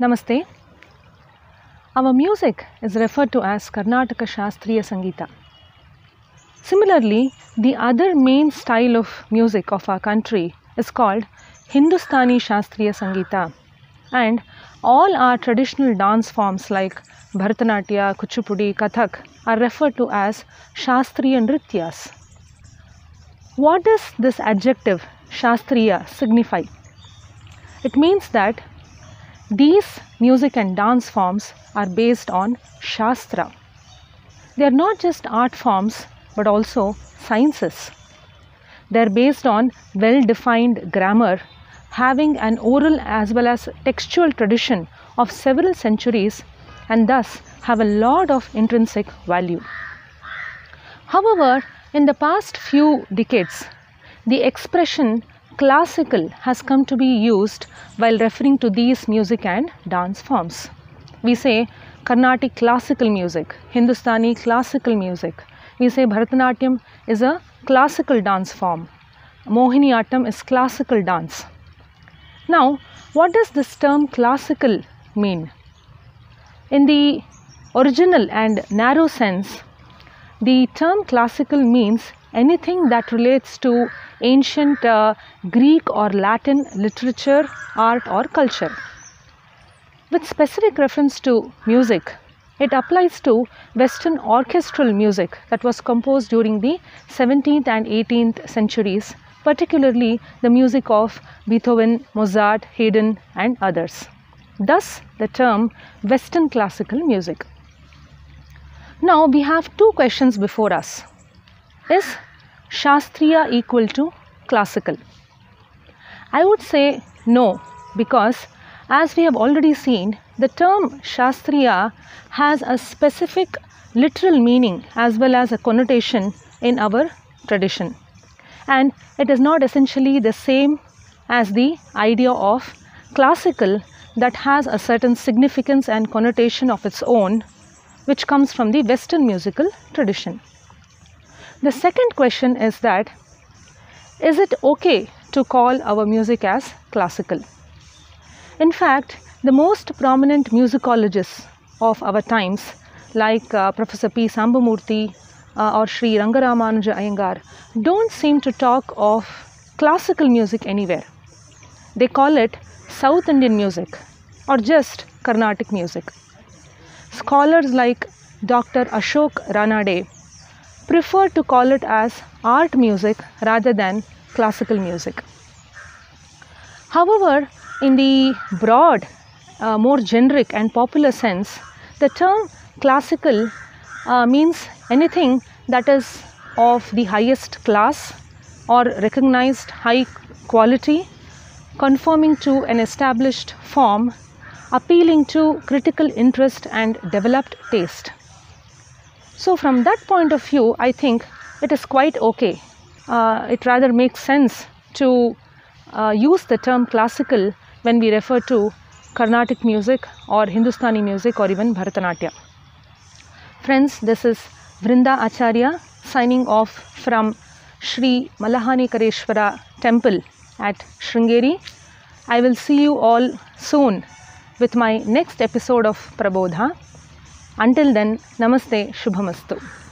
Namaste. Our music is referred to as Karnataka Shastriya Sangita. Similarly, the other main style of music of our country is called Hindustani Shastriya Sangita. And all our traditional dance forms like Bharatanatyam, Kuchipudi, Kathak are referred to as Shastriya Nrityas. What does this adjective Shastriya signify? It means that these music and dance forms are based on Shastra. They are not just art forms but also sciences. They are based on well defined grammar, having an oral as well as textual tradition of several centuries, and thus have a lot of intrinsic value. However, in the past few decades, the expression classical has come to be used while referring to these music and dance forms. We say Carnatic classical music, Hindustani classical music. We say Bharatanatyam is a classical dance form. Mohiniyattam is classical dance. Now, what does this term classical mean? In the original and narrow sense, the term classical means anything that relates to ancient uh, Greek or Latin literature, art, or culture. With specific reference to music, it applies to Western orchestral music that was composed during the 17th and 18th centuries, particularly the music of Beethoven, Mozart, Haydn, and others. Thus, the term Western classical music. Now, we have two questions before us. Is Shastriya equal to classical? I would say no, because as we have already seen, the term Shastriya has a specific literal meaning as well as a connotation in our tradition. And it is not essentially the same as the idea of classical that has a certain significance and connotation of its own, which comes from the Western musical tradition. The second question is that is it okay to call our music as classical? In fact, the most prominent musicologists of our times, like uh, Professor P. Sambamurthy uh, or Sri Rangaramanuja Iyengar, don't seem to talk of classical music anywhere. They call it South Indian music or just Carnatic music. Scholars like Dr. Ashok Ranade prefer to call it as art music rather than classical music. However, in the broad, uh, more generic and popular sense, the term classical uh, means anything that is of the highest class or recognized high quality, conforming to an established form, appealing to critical interest and developed taste. So, from that point of view, I think it is quite okay. Uh, it rather makes sense to uh, use the term classical when we refer to Carnatic music or Hindustani music or even Bharatanatyam. Friends, this is Vrinda Acharya signing off from Sri Malahani Kareshwara temple at Sringeri. I will see you all soon with my next episode of Prabodha. Until then, Namaste, Shubhamastu.